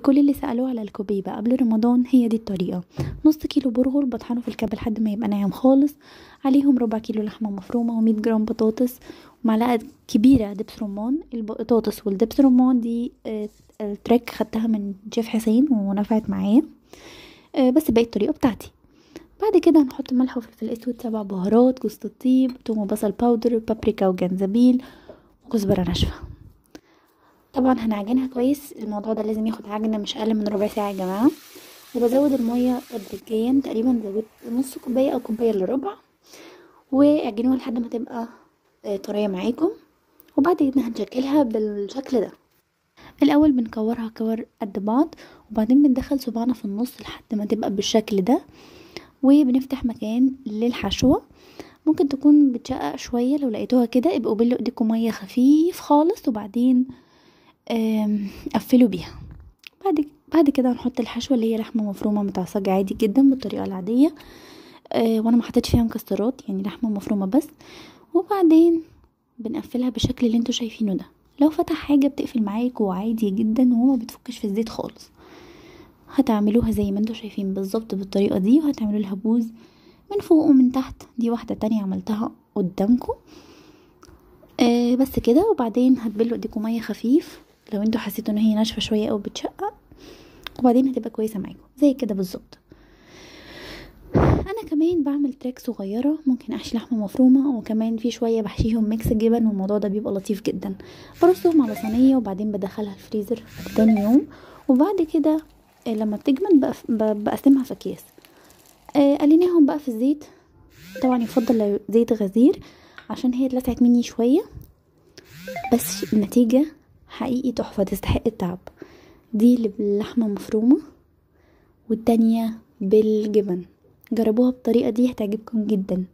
لكل اللي سألوا على الكبيبة قبل رمضان هي دي الطريقة. نص كيلو برغل بطحنه في الكبة لحد ما يبقى ناعم خالص. عليهم ربع كيلو لحمة مفرومة ومية جرام بطاطس. ومعلقة كبيرة دبس رمان. البطاطس والدبس رمان دي آه، ال trick خدتها من شيف حسين ونفعت معايا آه، بس باقي الطريقة بتاعتي. بعد كده هنحط ملح وفلفل أسود سبع بهارات جوز الطيب توم وبصل powder بابريكا وجنزبيل وكزبرة ناشفة. طبعا هنعجنها كويس الموضوع ده لازم ياخد عجنة مش أقل من ربع ساعة يا جماعة. وبزود المية تدريجيا تقريبا زودت نص كوباية أو كوباية إلا ربع. واعجنوها لحد ما تبقى آه، طرية معاكم. وبعد كده هنشكلها بالشكل ده. الأول بنكورها كور قد بعض وبعدين بندخل صباعنا في النص لحد ما تبقى بالشكل ده. وبنفتح مكان للحشوة. ممكن تكون بتشقق شوية لو لقيتوها كده ابقوا بلوا ايديكم مية خفيف خالص وبعدين قفلوا بيها. بعد بعد كده هنحط الحشوة اللي هي لحمة مفرومة متعصجة عادي جدا بالطريقة العادية. آه وأنا ما حطيتش فيها مكسرات يعني لحمة مفرومة بس. وبعدين بنقفلها بالشكل اللي أنتوا شايفينه ده. لو فتح حاجة بتقفل معاكوا عادي جدا وما بتفكش في الزيت خالص. هتعملوها زي ما أنتوا شايفين بالظبط بالطريقة دي وهتعملوا لها بوز من فوق ومن تحت. دي واحدة تانية عملتها قدامكم. آه بس كده. وبعدين هتبلوا ايديكم مية خفيف. لو أنتوا حسيتوا ان هي ناشفة شوية أو بتشقق وبعدين هتبقى كويسة معاكم. زي كده بالظبط. أنا كمان بعمل trick صغيرة ممكن أحشي لحمة مفرومة وكمان في شوية بحشيهم mix جبن والموضوع ده بيبقى لطيف جدا. برصهم على صينية وبعدين بدخلها الفريزر تاني يوم. وبعد كده آه، لما بتجمد بقسمها في أكياس. آه، قليناهم بقى في الزيت. طبعا يفضل زيت غزير عشان هي اتلسعت مني شوية. بس النتيجة حقيقي تحفة تستحق التعب. دي اللي باللحمة مفرومة والتانية بالجبن. جربوها بالطريقة دي هتعجبكم جدا.